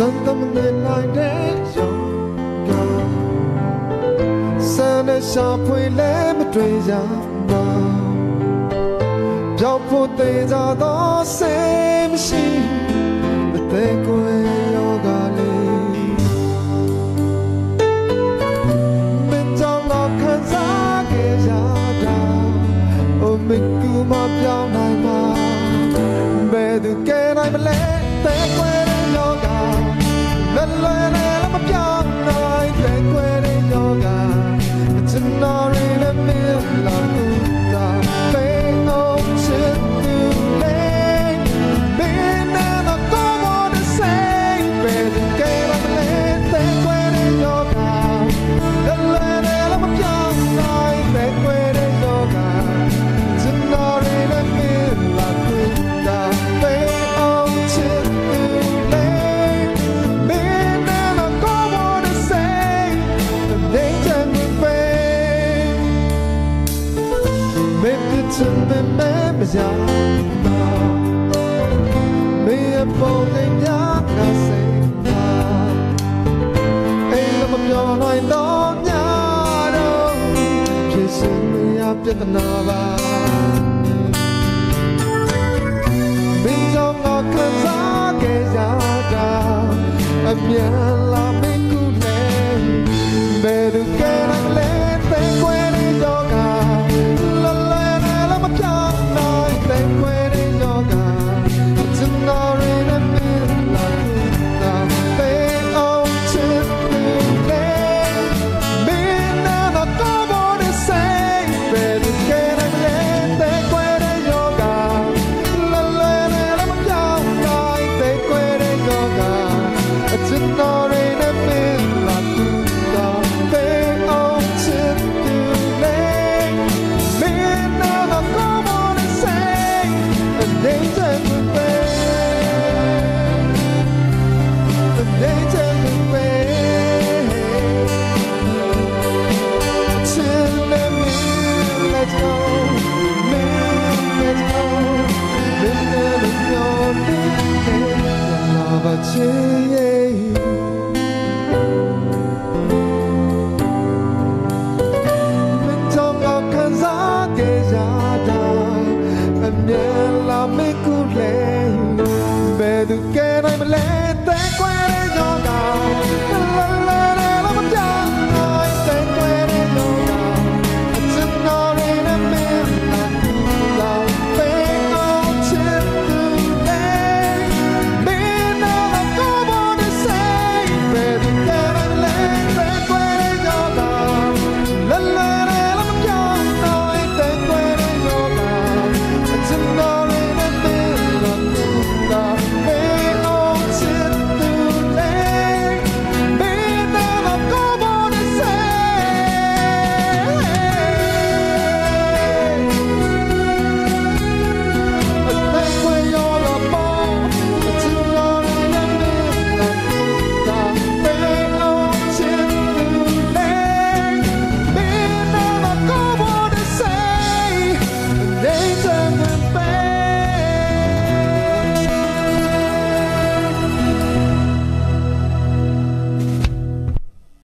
စံတမနေနိုင်တဲ့ရုံကစံနဲ့ရှာဖွေလဲမတွေ့ရပါပြောက်ဖို့သေးကြတော့စေမရှိမသေးကိုရော ပြဿနာပါမင်းကြောင့်ငါခံစားခဲ့ရတာအပြန်လာမင်းကူနဲ့ဘယ်သူက love me coolly. Bedu que no me le te.